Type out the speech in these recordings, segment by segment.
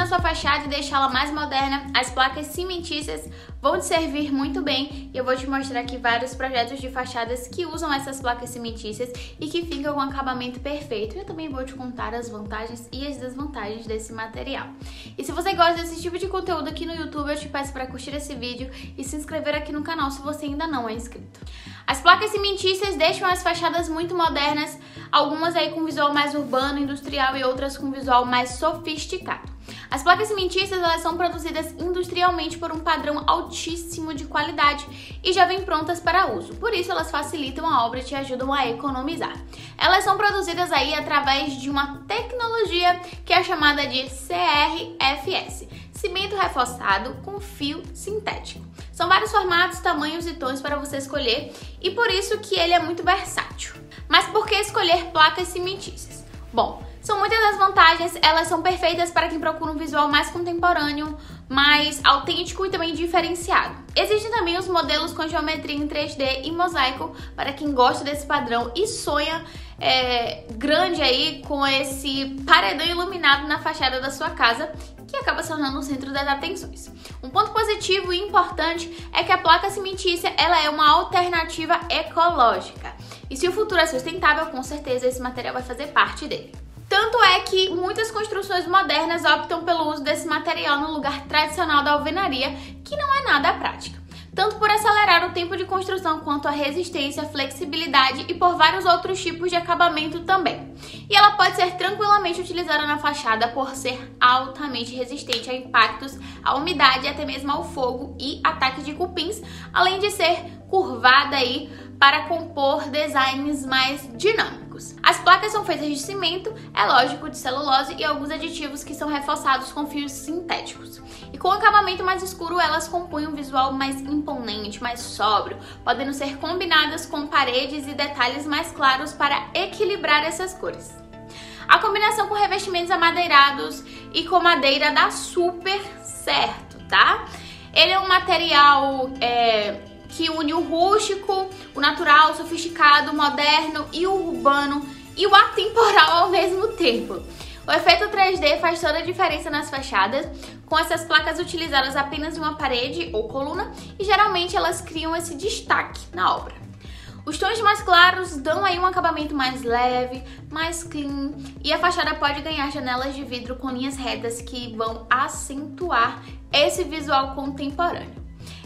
na sua fachada e deixá-la mais moderna, as placas cimentícias vão te servir muito bem e eu vou te mostrar aqui vários projetos de fachadas que usam essas placas cimentícias e que ficam com acabamento perfeito. Eu também vou te contar as vantagens e as desvantagens desse material. E se você gosta desse tipo de conteúdo aqui no YouTube, eu te peço para curtir esse vídeo e se inscrever aqui no canal se você ainda não é inscrito. As placas cimentícias deixam as fachadas muito modernas, algumas aí com visual mais urbano, industrial e outras com visual mais sofisticado. As placas cimentícias elas são produzidas industrialmente por um padrão altíssimo de qualidade e já vêm prontas para uso. Por isso elas facilitam a obra e te ajudam a economizar. Elas são produzidas aí através de uma tecnologia que é chamada de CRFS, cimento reforçado com fio sintético. São vários formatos, tamanhos e tons para você escolher e por isso que ele é muito versátil. Mas por que escolher placas cimentícias? Bom, são muitas as vantagens, elas são perfeitas para quem procura um visual mais contemporâneo, mais autêntico e também diferenciado. Existem também os modelos com geometria em 3D e mosaico para quem gosta desse padrão e sonha é, grande aí com esse paredão iluminado na fachada da sua casa que acaba se tornando o centro das atenções. Um ponto positivo e importante é que a placa cimentícia ela é uma alternativa ecológica. E se o futuro é sustentável, com certeza esse material vai fazer parte dele. Tanto é que muitas construções modernas optam pelo uso desse material no lugar tradicional da alvenaria, que não é nada prática. Tanto por acelerar o tempo de construção quanto a resistência, flexibilidade e por vários outros tipos de acabamento também. E ela pode ser tranquilamente utilizada na fachada por ser altamente resistente a impactos, à umidade até mesmo ao fogo e ataques de cupins, além de ser curvada aí para compor designs mais dinâmicos. As placas são feitas de cimento, é lógico, de celulose e alguns aditivos que são reforçados com fios sintéticos. E com o acabamento mais escuro, elas compõem um visual mais imponente, mais sóbrio, podendo ser combinadas com paredes e detalhes mais claros para equilibrar essas cores. A combinação com revestimentos amadeirados e com madeira dá super certo, tá? Ele é um material é, que une o rústico, o natural, o sofisticado, o moderno e o urbano e o atemporal ao mesmo tempo. O efeito 3D faz toda a diferença nas fachadas, com essas placas utilizadas apenas em uma parede ou coluna e geralmente elas criam esse destaque na obra. Os tons mais claros dão aí um acabamento mais leve, mais clean e a fachada pode ganhar janelas de vidro com linhas retas que vão acentuar esse visual contemporâneo.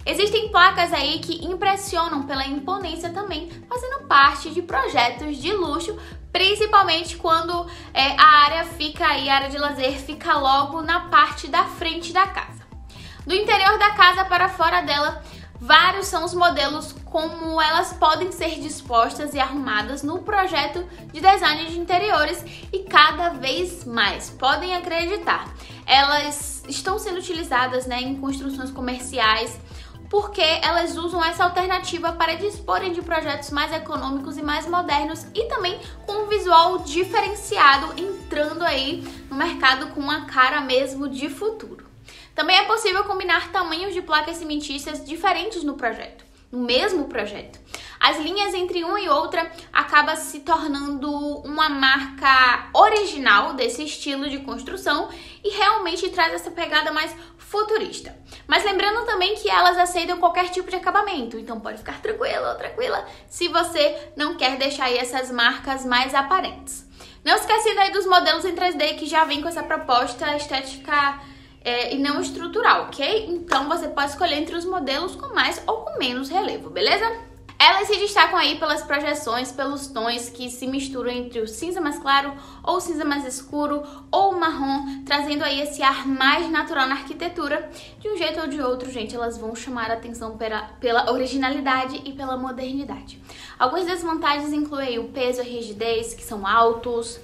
Existem placas aí que impressionam pela imponência também, fazendo parte de projetos de luxo, principalmente quando é, a área fica aí, a área de lazer fica logo na parte da frente da casa. Do interior da casa para fora dela, vários são os modelos como elas podem ser dispostas e arrumadas no projeto de design de interiores e cada vez mais, podem acreditar. Elas estão sendo utilizadas né, em construções comerciais, porque elas usam essa alternativa para disporem de projetos mais econômicos e mais modernos e também com um visual diferenciado, entrando aí no mercado com uma cara mesmo de futuro. Também é possível combinar tamanhos de placas cimentícias diferentes no projeto, no mesmo projeto. As linhas entre uma e outra acaba se tornando uma marca original desse estilo de construção e realmente traz essa pegada mais futurista. Mas lembrando também que elas aceitam qualquer tipo de acabamento, então pode ficar tranquila ou tranquila se você não quer deixar essas marcas mais aparentes. Não esquecendo aí dos modelos em 3D que já vem com essa proposta estética é, e não estrutural, ok? Então você pode escolher entre os modelos com mais ou com menos relevo, beleza? Elas se destacam aí pelas projeções, pelos tons que se misturam entre o cinza mais claro ou cinza mais escuro ou marrom, trazendo aí esse ar mais natural na arquitetura. De um jeito ou de outro, gente, elas vão chamar a atenção pela, pela originalidade e pela modernidade. Algumas desvantagens incluem o peso e a rigidez, que são altos,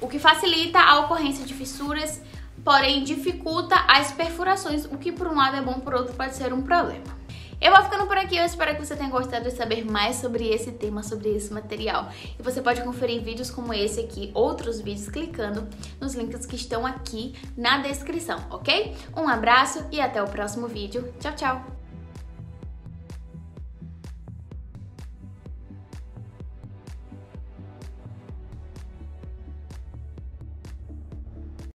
o que facilita a ocorrência de fissuras, porém dificulta as perfurações, o que por um lado é bom, por outro pode ser um problema. Eu vou ficando por aqui, eu espero que você tenha gostado de saber mais sobre esse tema, sobre esse material. E você pode conferir vídeos como esse aqui, outros vídeos, clicando nos links que estão aqui na descrição, ok? Um abraço e até o próximo vídeo. Tchau, tchau!